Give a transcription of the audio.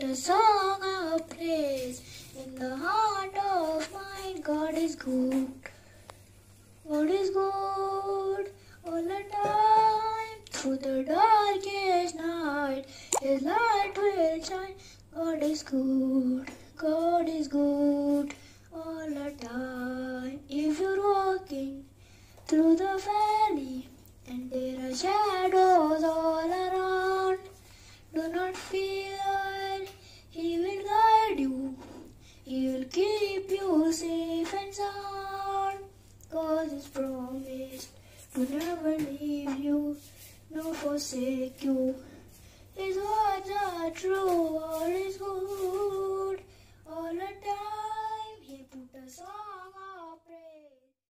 a song of praise in the heart of mine. God is good. God is good all the time. Through the darkest night, His light will shine. God is good. God is good all the time. If you're walking through the valley and there are shadows not fear. He will guide you. He will keep you safe and sound. God is promised to never leave you, nor forsake you.